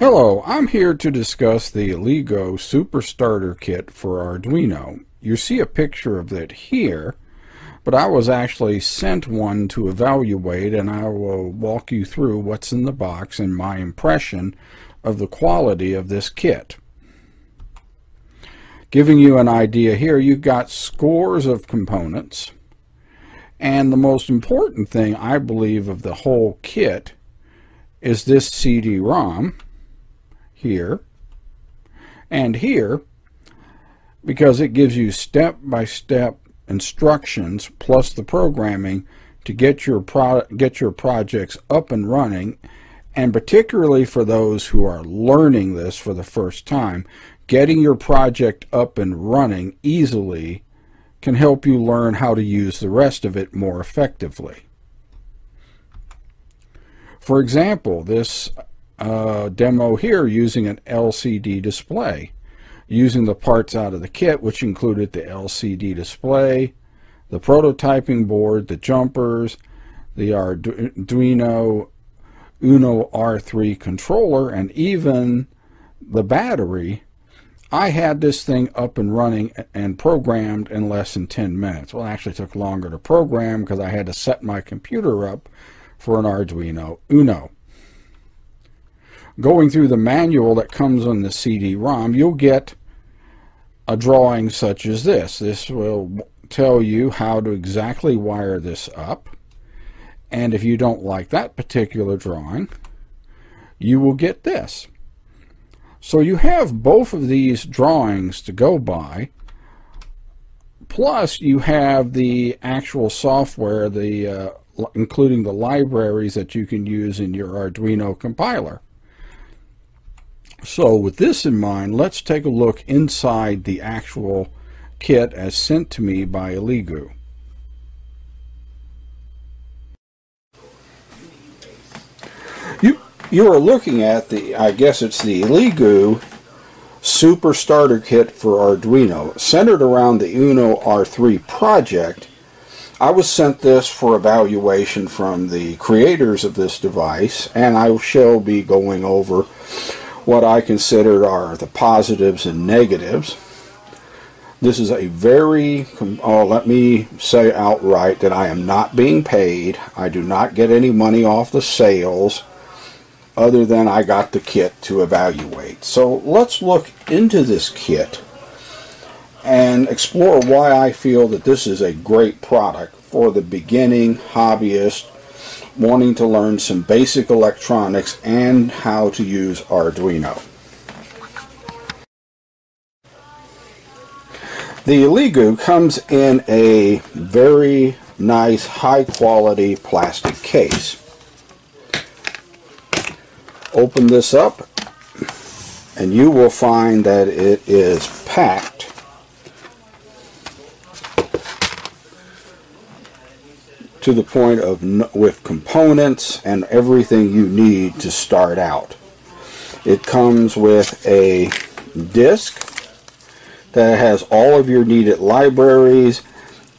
Hello, I'm here to discuss the Elegoo Super Starter Kit for Arduino. You see a picture of it here, but I was actually sent one to evaluate and I will walk you through what's in the box and my impression of the quality of this kit. Giving you an idea here, you've got scores of components, and the most important thing I believe of the whole kit is this CD-ROM here and here because it gives you step-by-step -step instructions plus the programming to get your get your projects up and running and particularly for those who are learning this for the first time getting your project up and running easily can help you learn how to use the rest of it more effectively. For example, this uh, demo here using an LCD display, using the parts out of the kit, which included the LCD display, the prototyping board, the jumpers, the Arduino Uno R3 controller, and even the battery, I had this thing up and running and programmed in less than 10 minutes. Well, it actually took longer to program because I had to set my computer up for an Arduino Uno going through the manual that comes on the CD-ROM, you'll get a drawing such as this. This will tell you how to exactly wire this up. And if you don't like that particular drawing, you will get this. So you have both of these drawings to go by, plus you have the actual software, the uh, including the libraries that you can use in your Arduino compiler. So with this in mind, let's take a look inside the actual kit as sent to me by Elegoo. You, you are looking at the, I guess it's the Elegoo Super Starter Kit for Arduino, centered around the Uno R3 project. I was sent this for evaluation from the creators of this device, and I shall be going over what I consider are the positives and negatives. This is a very, oh, let me say outright that I am not being paid. I do not get any money off the sales other than I got the kit to evaluate. So let's look into this kit and explore why I feel that this is a great product for the beginning hobbyist wanting to learn some basic electronics and how to use Arduino. The Elegoo comes in a very nice high quality plastic case. Open this up and you will find that it is packed to the point of with components and everything you need to start out. It comes with a disk that has all of your needed libraries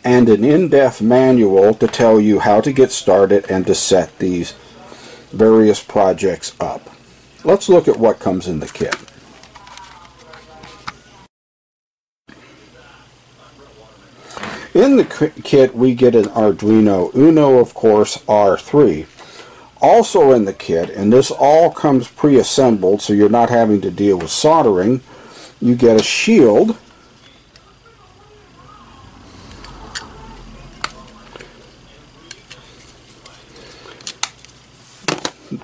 and an in-depth manual to tell you how to get started and to set these various projects up. Let's look at what comes in the kit. In the kit, we get an Arduino Uno, of course, R3. Also in the kit, and this all comes pre-assembled, so you're not having to deal with soldering, you get a shield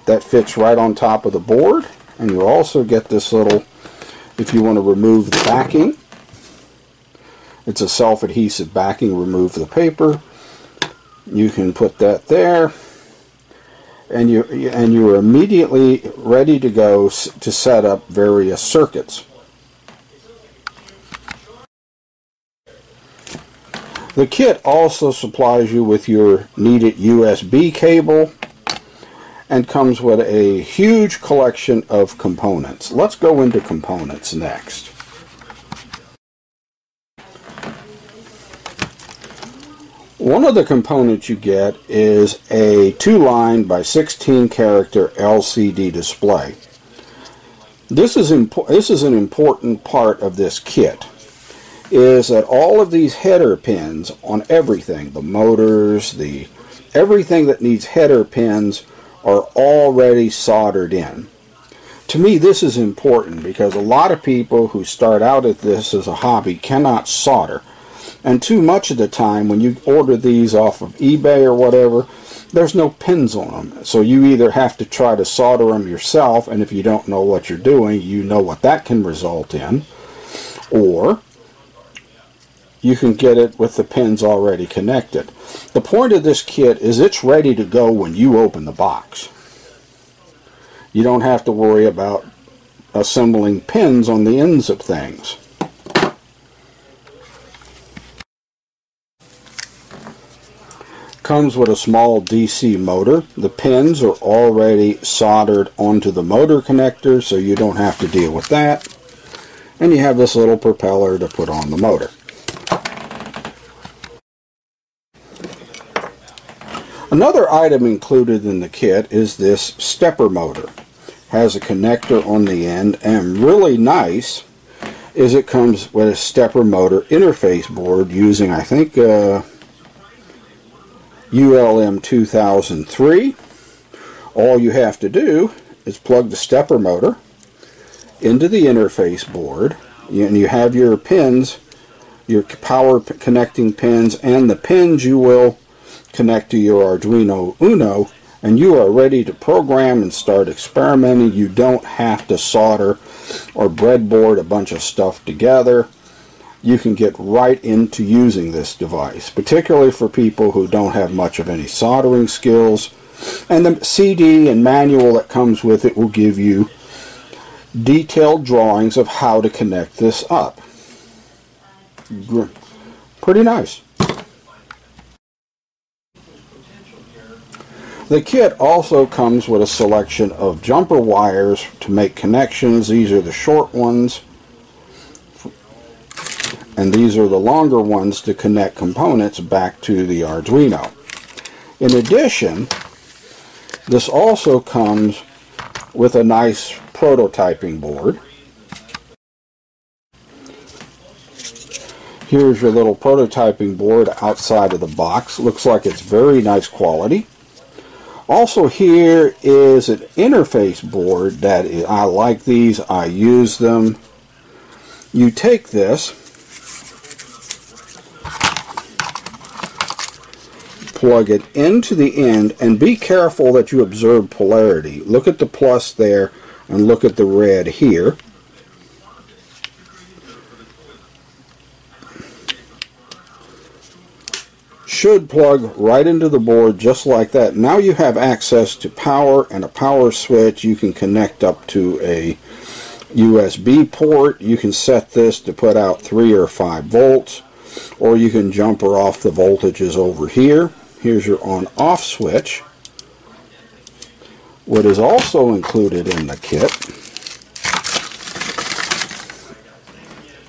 that fits right on top of the board and you also get this little if you want to remove the backing it's a self-adhesive backing. Remove the paper. You can put that there. And you and you are immediately ready to go to set up various circuits. The kit also supplies you with your needed USB cable and comes with a huge collection of components. Let's go into components next. One of the components you get is a 2 line by 16 character LCD display. this is this is an important part of this kit is that all of these header pins on everything the motors the everything that needs header pins are already soldered in to me this is important because a lot of people who start out at this as a hobby cannot solder and too much of the time when you order these off of eBay or whatever there's no pins on them. So you either have to try to solder them yourself, and if you don't know what you're doing, you know what that can result in. Or you can get it with the pins already connected. The point of this kit is it's ready to go when you open the box. You don't have to worry about assembling pins on the ends of things. Comes with a small DC motor. The pins are already soldered onto the motor connector so you don't have to deal with that. And you have this little propeller to put on the motor. Another item included in the kit is this stepper motor. Has a connector on the end and really nice is it comes with a stepper motor interface board using I think uh, ULN 2003. All you have to do is plug the stepper motor into the interface board and you have your pins, your power connecting pins and the pins you will connect to your Arduino Uno and you are ready to program and start experimenting. You don't have to solder or breadboard a bunch of stuff together you can get right into using this device, particularly for people who don't have much of any soldering skills. And the CD and manual that comes with it will give you detailed drawings of how to connect this up. Pretty nice. The kit also comes with a selection of jumper wires to make connections. These are the short ones and these are the longer ones to connect components back to the Arduino. In addition, this also comes with a nice prototyping board. Here's your little prototyping board outside of the box. Looks like it's very nice quality. Also here is an interface board that I like these. I use them. You take this plug it into the end and be careful that you observe polarity. Look at the plus there and look at the red here. Should plug right into the board just like that. Now you have access to power and a power switch. You can connect up to a USB port. You can set this to put out 3 or 5 volts or you can jumper off the voltages over here. Here's your on off switch. What is also included in the kit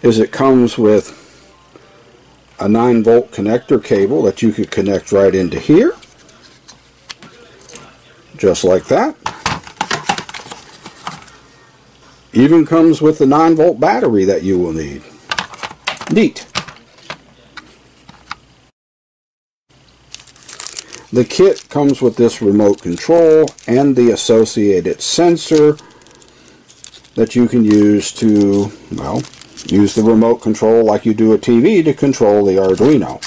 is it comes with a 9 volt connector cable that you could connect right into here just like that. Even comes with the 9 volt battery that you will need. Neat The kit comes with this remote control and the associated sensor that you can use to, well, use the remote control like you do a TV to control the Arduino.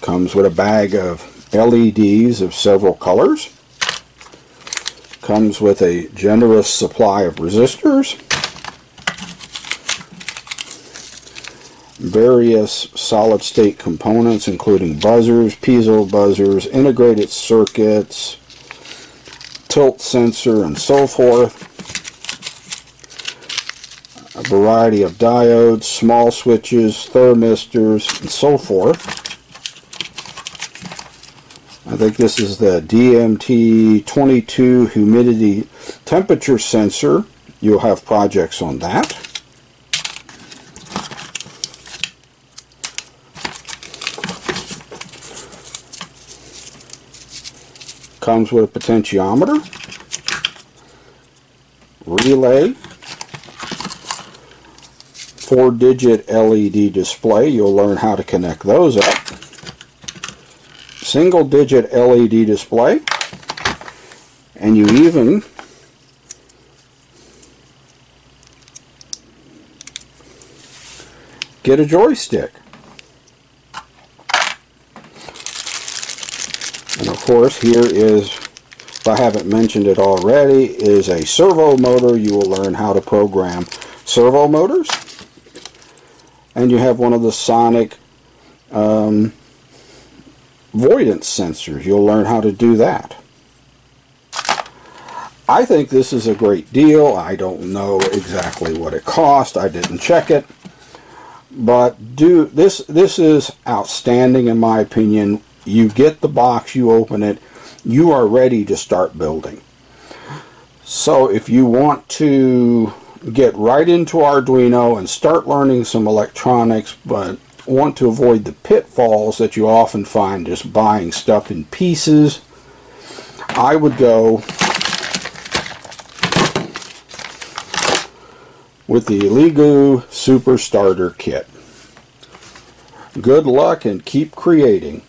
Comes with a bag of LEDs of several colors. Comes with a generous supply of resistors various solid state components including buzzers, piezo buzzers, integrated circuits, tilt sensor and so forth. A variety of diodes, small switches, thermistors and so forth. I think this is the DHT22 humidity temperature sensor. You'll have projects on that. Comes with a potentiometer. relay, four digit LED display, you'll learn how to connect those up. Single digit LED display, and you even get a joystick. And of course here is, if I haven't mentioned it already, is a servo motor. You will learn how to program servo motors. And you have one of the sonic um, voidance sensors. You'll learn how to do that. I think this is a great deal. I don't know exactly what it cost. I didn't check it. But do this this is outstanding in my opinion. You get the box, you open it, you are ready to start building. So if you want to get right into Arduino and start learning some electronics but want to avoid the pitfalls that you often find just buying stuff in pieces, I would go with the Elegoo Super Starter Kit. Good luck and keep creating.